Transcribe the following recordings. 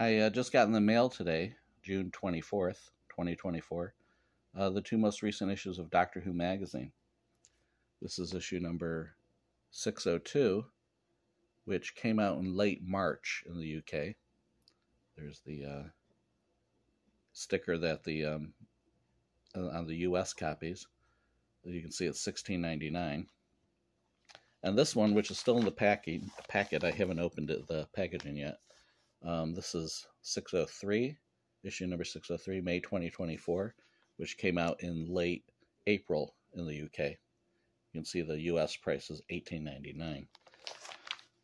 I uh, just got in the mail today, June 24th, 2024, uh, the two most recent issues of Doctor Who magazine. This is issue number 602, which came out in late March in the UK. There's the uh, sticker that the um, uh, on the US copies. You can see it's 16.99. And this one, which is still in the packet, packet I haven't opened it, the packaging yet. Um, this is 603, issue number 603, May 2024, which came out in late April in the UK. You can see the US price is 18.99.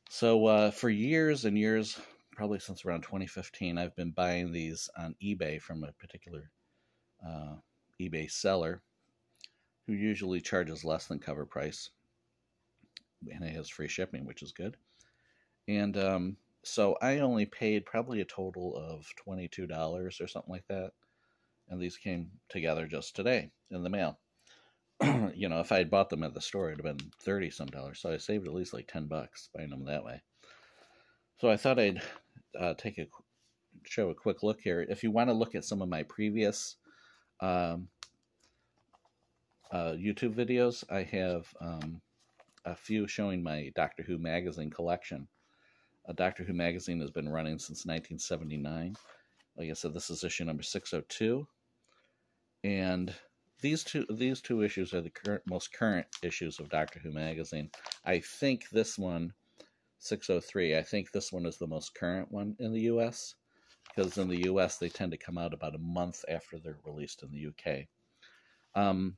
So uh, for years and years, probably since around 2015, I've been buying these on eBay from a particular uh, eBay seller who usually charges less than cover price and it has free shipping, which is good. And um, so I only paid probably a total of $22 or something like that. And these came together just today in the mail. you know, if I had bought them at the store, it'd have been 30 some dollars. So I saved at least like 10 bucks buying them that way. So I thought I'd uh, take a show a quick look here. If you want to look at some of my previous um, uh, YouTube videos, I have um, a few showing my Doctor Who magazine collection. A Doctor Who magazine has been running since 1979. Like I said, this is issue number 602, and these two these two issues are the current most current issues of Doctor Who magazine. I think this one, 603. I think this one is the most current one in the U.S. because in the U.S. they tend to come out about a month after they're released in the U.K. Um,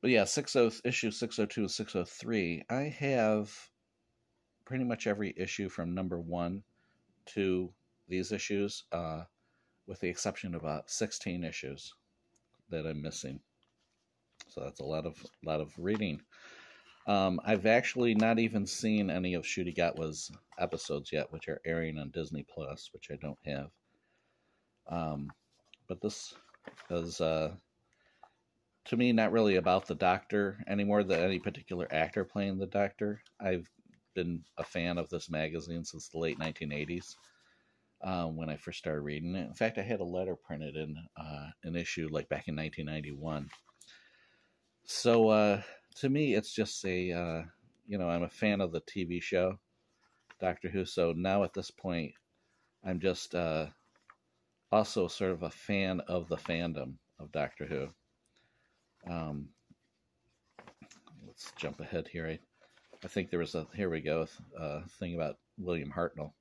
but yeah, 60 issue 602 and 603, I have pretty much every issue from number one to these issues, uh, with the exception of about 16 issues that I'm missing. So that's a lot of lot of reading. Um, I've actually not even seen any of Ncuti Gatwa's episodes yet, which are airing on Disney Plus, which I don't have. Um, but this is uh, to me not really about the doctor anymore than any particular actor playing the doctor. I've been a fan of this magazine since the late 1980s um, when I first started reading it. In fact, I had a letter printed in uh, an issue like back in 1991. So uh, to me, it's just a uh, you know I'm a fan of the TV show Doctor Who. So now at this point, I'm just uh, also sort of a fan of the fandom of Doctor Who. Um, let's jump ahead here. I, I think there was a here we go a thing about William Hartnell.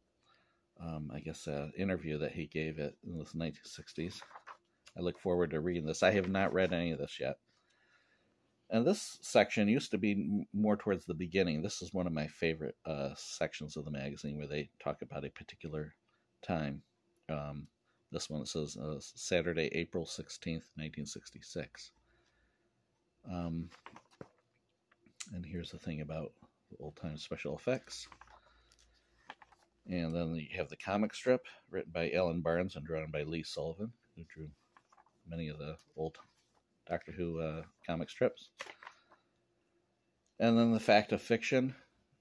Um, I guess an interview that he gave it in the 1960s. I look forward to reading this. I have not read any of this yet. And this section used to be more towards the beginning. This is one of my favorite uh, sections of the magazine where they talk about a particular time. Um, this one says uh, Saturday, April 16th, 1966. Um, and here's the thing about old time special effects. And then you have the comic strip written by Alan Barnes and drawn by Lee Sullivan, who drew many of the old Doctor Who uh, comic strips. And then the fact of fiction.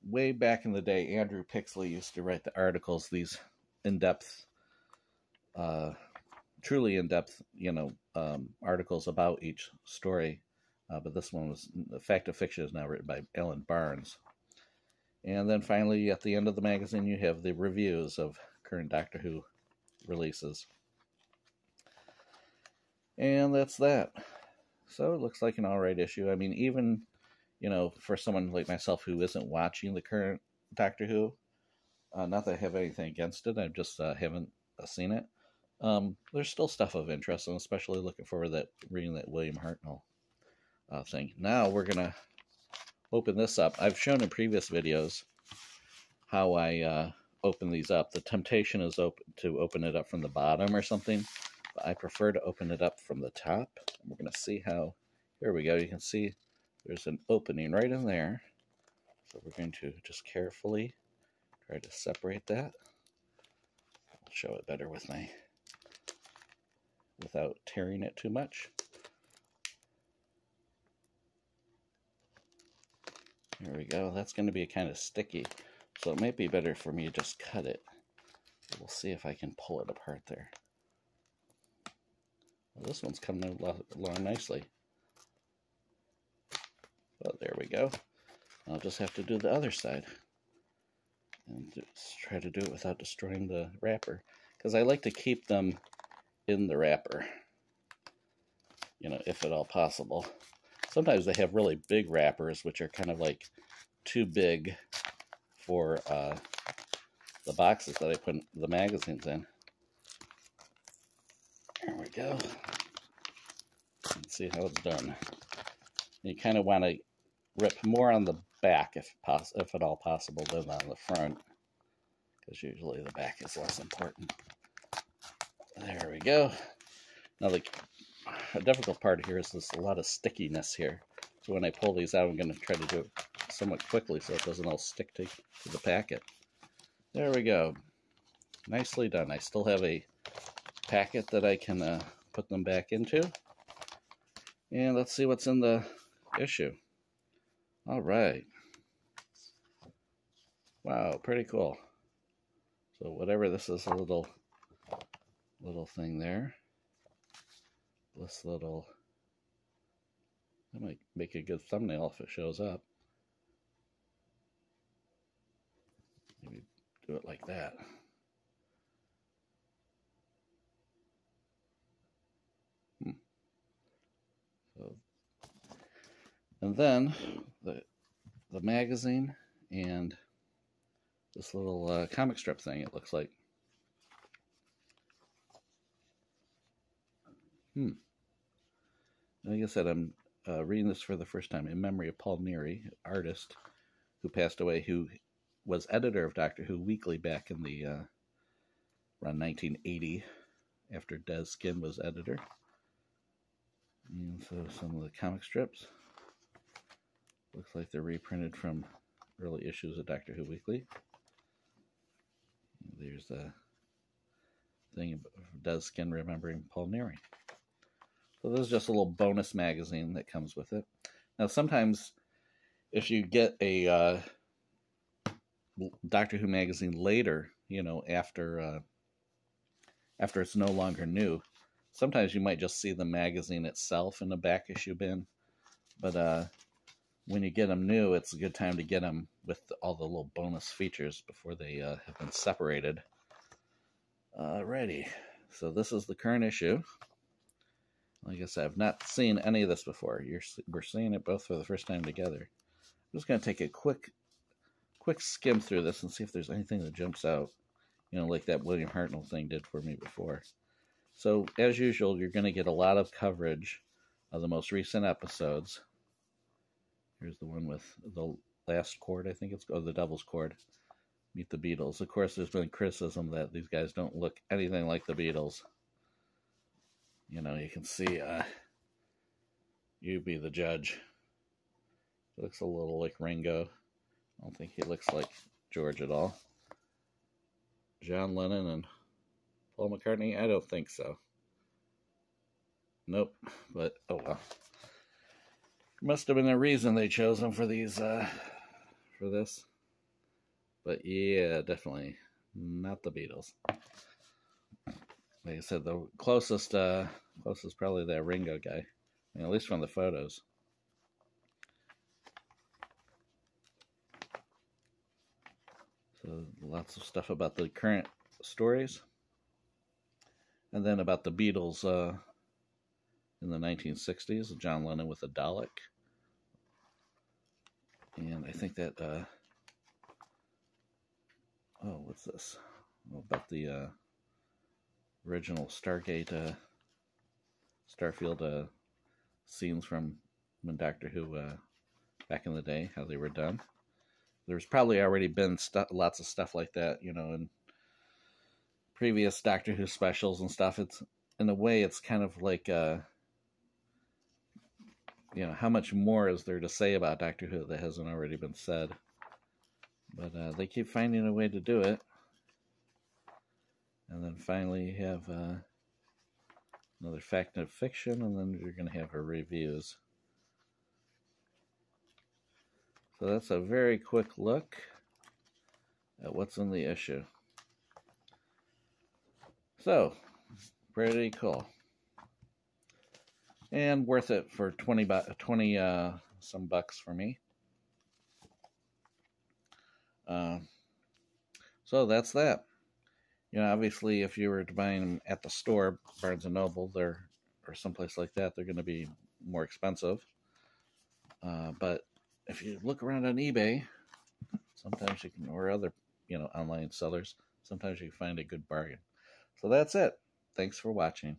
Way back in the day, Andrew Pixley used to write the articles, these in depth, uh, truly in depth, you know, um, articles about each story uh, but this one was the fact of fiction is now written by Alan Barnes. And then finally, at the end of the magazine, you have the reviews of current Doctor Who releases. And that's that. So it looks like an alright issue. I mean, even, you know, for someone like myself who isn't watching the current Doctor Who, uh, not that I have anything against it, I just uh, haven't uh, seen it. Um, there's still stuff of interest, and especially looking forward to that reading that William Hartnell uh, thing. Now we're going to open this up. I've shown in previous videos how I uh, open these up. The temptation is open to open it up from the bottom or something, but I prefer to open it up from the top. We're going to see how, here we go, you can see there's an opening right in there. So we're going to just carefully try to separate that. I'll show it better with my, without tearing it too much. There we go. That's going to be kind of sticky. So it might be better for me to just cut it We'll see if I can pull it apart there. Well, this one's coming along nicely. Well, there we go. I'll just have to do the other side. And just try to do it without destroying the wrapper. Because I like to keep them in the wrapper. You know, if at all possible. Sometimes they have really big wrappers, which are kind of like too big for uh, the boxes that I put the magazines in. There we go. Let's see how it's done. You kind of want to rip more on the back if poss if at all possible than on the front because usually the back is less important. There we go. Now the difficult part here is there's a lot of stickiness here. So when I pull these out, I'm going to try to do it somewhat quickly so it doesn't all stick to, to the packet. There we go. Nicely done. I still have a packet that I can uh, put them back into. And let's see what's in the issue. All right. Wow, pretty cool. So whatever this is, a little little thing there. This little, that might make a good thumbnail if it shows up. Maybe do it like that. Hmm. So, and then the the magazine and this little uh, comic strip thing. It looks like. Hmm. Like I said, I'm uh, reading this for the first time in memory of Paul Neary, artist who passed away, who was editor of Doctor Who Weekly back in the uh, around 1980, after Dez Skinn was editor. And so some of the comic strips looks like they're reprinted from early issues of Doctor Who Weekly. There's a thing Dez Skinn remembering Paul Neary. So this is just a little bonus magazine that comes with it. Now sometimes if you get a uh, Doctor Who magazine later, you know, after uh, after it's no longer new. Sometimes you might just see the magazine itself in the back issue bin, but uh, when you get them new, it's a good time to get them with all the little bonus features before they uh, have been separated. Alrighty, so this is the current issue. Like I said, I've not seen any of this before. You're, we're seeing it both for the first time together. I'm just going to take a quick quick skim through this and see if there's anything that jumps out, you know, like that William Hartnell thing did for me before. So, as usual, you're going to get a lot of coverage of the most recent episodes. Here's the one with the last chord, I think it's called, the Devil's Chord. Meet the Beatles. Of course, there's been criticism that these guys don't look anything like the Beatles. You know, you can see, uh, you be the judge. looks a little like Ringo. I don't think he looks like George at all. John Lennon and Paul McCartney? I don't think so. Nope, but oh well. Must have been a reason they chose him for these, uh, for this. But yeah, definitely not the Beatles. Like I said, the closest, uh, closest probably that Ringo guy. I mean, at least from the photos. So lots of stuff about the current stories. And then about the Beatles uh, in the 1960s, John Lennon with a Dalek. And I think that, uh, oh, what's this? About the uh, original Stargate, uh, Starfield uh, scenes from when Doctor Who, uh, back in the day, how they were done there's probably already been lots of stuff like that, you know, in previous Doctor Who specials and stuff. It's in a way, it's kind of like, uh, you know, how much more is there to say about Doctor Who that hasn't already been said? But uh, they keep finding a way to do it. And then finally, you have uh, another fact of fiction, and then you're going to have her reviews. So that's a very quick look at what's in the issue. So, pretty cool. And worth it for 20, bu- 20 uh, some bucks for me. Uh, so that's that. You know, obviously, if you were to buy them at the store, Barnes and Noble, they're or someplace like that, they're going to be more expensive. Uh, but if you look around on eBay, sometimes you can, or other, you know, online sellers, sometimes you find a good bargain. So that's it. Thanks for watching.